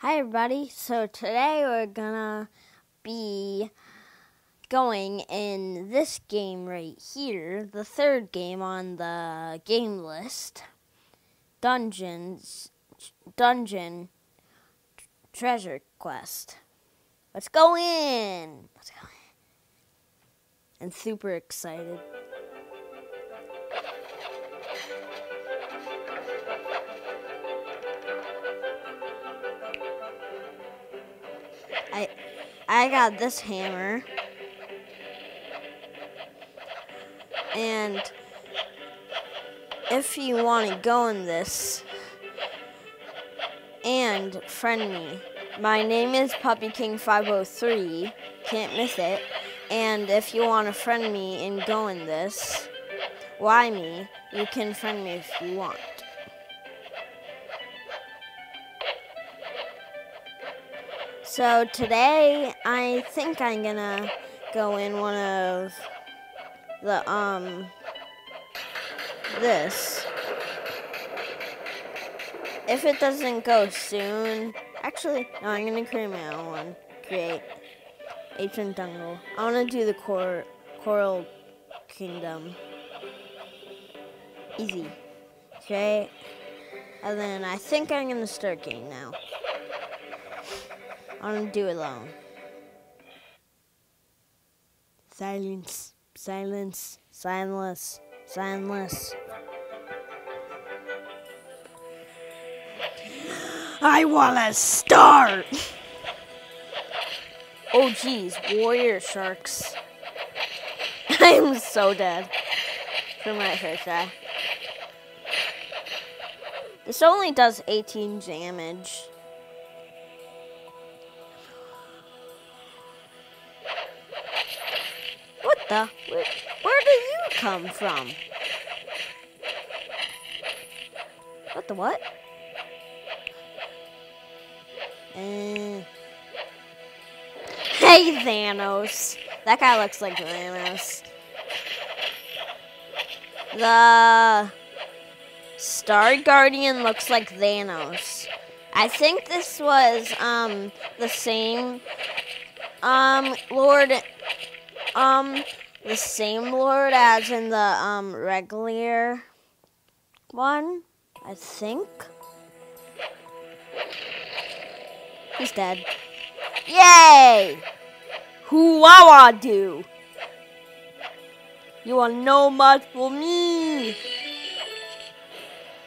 Hi, everybody. So today we're gonna be going in this game right here, the third game on the game list, Dungeons, Dungeon Treasure Quest. Let's go in. Let's go in. I'm super excited. I got this hammer. And if you want to go in this and friend me, my name is Puppy King 503. Can't miss it. And if you want to friend me and go in this, why me? You can friend me if you want. So today, I think I'm gonna go in one of the, um, this. If it doesn't go soon, actually, no, I'm gonna create my own one. Create Ancient Jungle. I wanna do the Cor Coral Kingdom. Easy. Okay. And then I think I'm gonna start game now. I want to do it alone. Silence, silence, silence, silence. I want to start! oh, geez, warrior sharks. I'm so dead for my first try. This only does 18 damage. Where do you come from? What the what? Uh, hey, Thanos. That guy looks like Thanos. The Star Guardian looks like Thanos. I think this was um the same um Lord um the same lord as in the um regular one, I think. He's dead. Yay! I do? You are no much for me.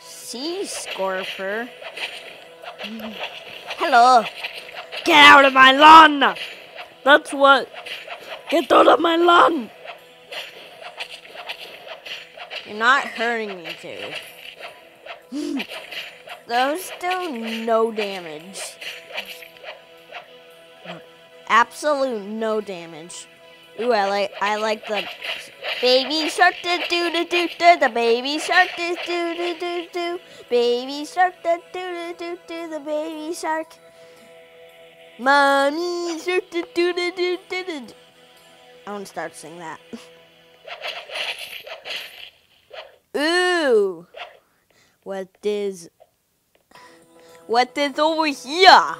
Sea Scorper. Hello. Get out of my lawn! That's what Get out of my lawn! You're not hurting me, dude. Those do no damage. Absolute no damage. Ooh, I like I like the baby shark do do do do do the baby shark do do do do do baby shark do do do do the baby shark. Mommy shark do do do do do. I want to start singing that. Ooh. What is What is over here?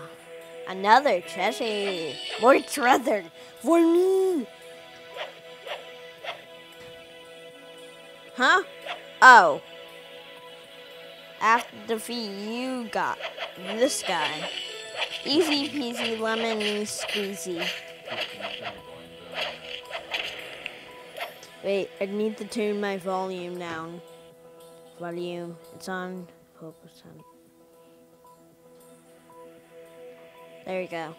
Another treasure. More treasure for me. Huh? Oh. After the defeat you got this guy. Easy peasy lemon squeezy. Wait, I need to turn my volume down. Volume, it's on 4%. There you go.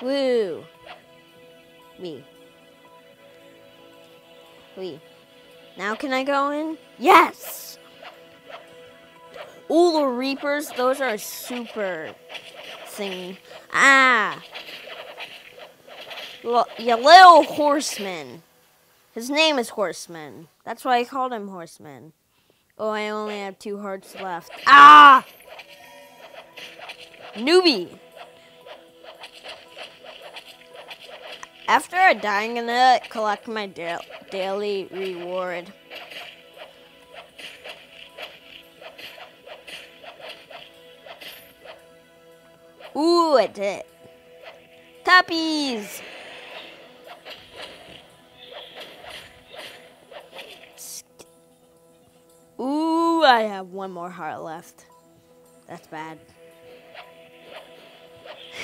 Woo! We. We. Now can I go in? Yes! Ooh, the Reapers, those are super thingy. Ah! Your little horseman. His name is Horseman. That's why I called him Horseman. Oh, I only have two hearts left. Ah! Newbie. After I die, I'm gonna collect my da daily reward. Ooh, I did. Tappies! I have one more heart left. That's bad.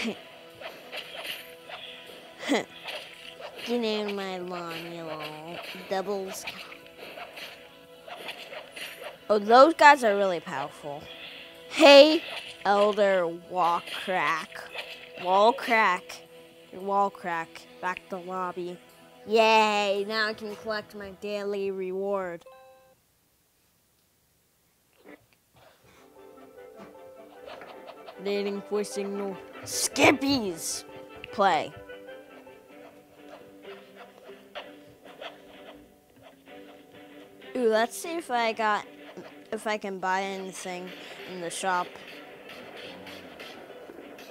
you in my lawn, you little doubles. Oh, those guys are really powerful. Hey, Elder Wall Crack. Wall Crack. Wall Crack. Back to the lobby. Yay! Now I can collect my daily reward. Leading for signal. Skippies! Play. Ooh, let's see if I got if I can buy anything in the shop.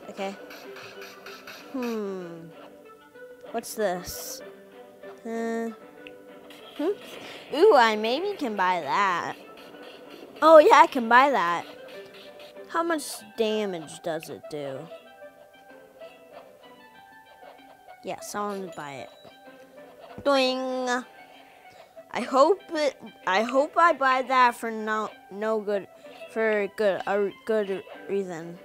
Okay. Hmm. What's this? Uh, hmm. Ooh, I maybe can buy that. Oh yeah, I can buy that. How much damage does it do? Want to buy it. Doing. I hope it. I hope I buy that for no no good, for good a good reason.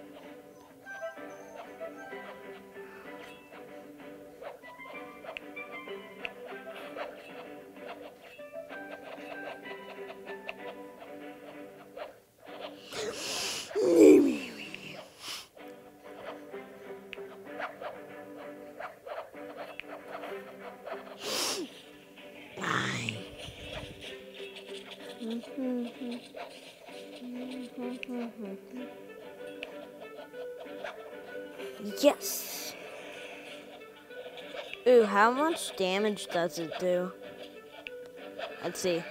Yes. Ooh, how much damage does it do? Let's see.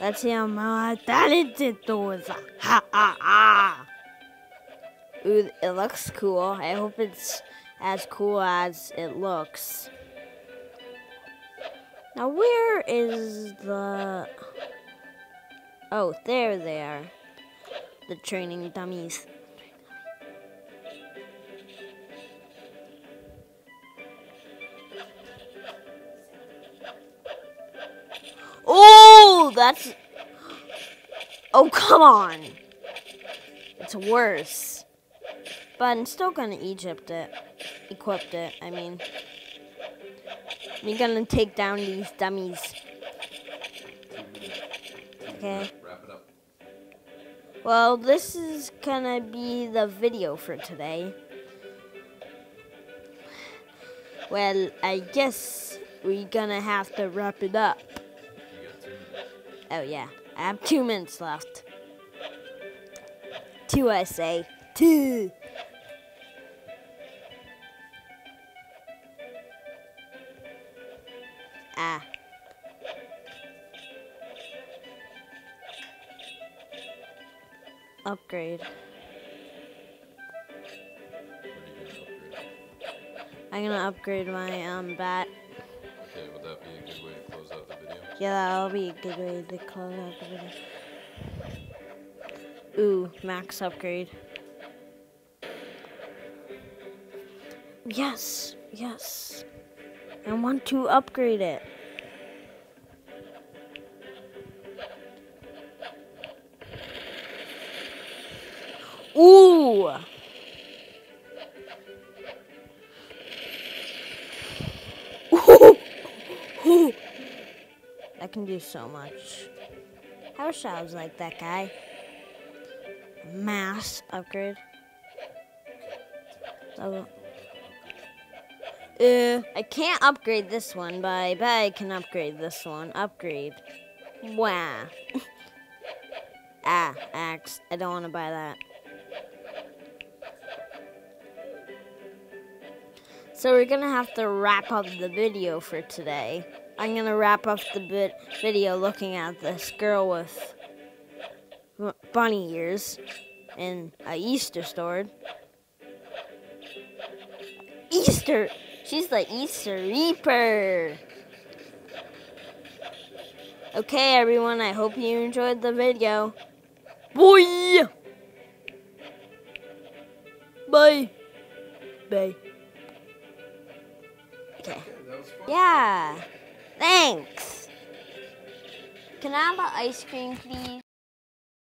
Let's see how much damage it does. Ha ha ha! Ooh, it looks cool. I hope it's as cool as it looks. Now, where is the... Oh, there they are. The training dummies. That's... Oh, come on. It's worse. But I'm still gonna Egypt it. Equip it, I mean. We're gonna take down these dummies. Okay. Well, this is gonna be the video for today. Well, I guess we're gonna have to wrap it up. Oh, yeah. I have two minutes left. Two, I say. Two. Ah. Upgrade. I'm gonna upgrade my um bat. Okay, would that be a good way to close out the video? Yeah, that'll be a good way to close out the video. Ooh, max upgrade. Yes, yes. I want to upgrade it. Ooh! Do so much. I wish I was like that guy. Mass upgrade. Oh. Uh, I can't upgrade this one, but I bet I can upgrade this one. Upgrade. Wow. ah, axe. I don't want to buy that. So we're gonna have to wrap up the video for today. I'm gonna wrap up the bit video looking at this girl with bunny ears and a Easter sword. Easter! She's the Easter Reaper! Okay, everyone, I hope you enjoyed the video. Boy! Bye. Bye. Okay. Okay, that was fun. Yeah. Thanks. Can I have an ice cream, please?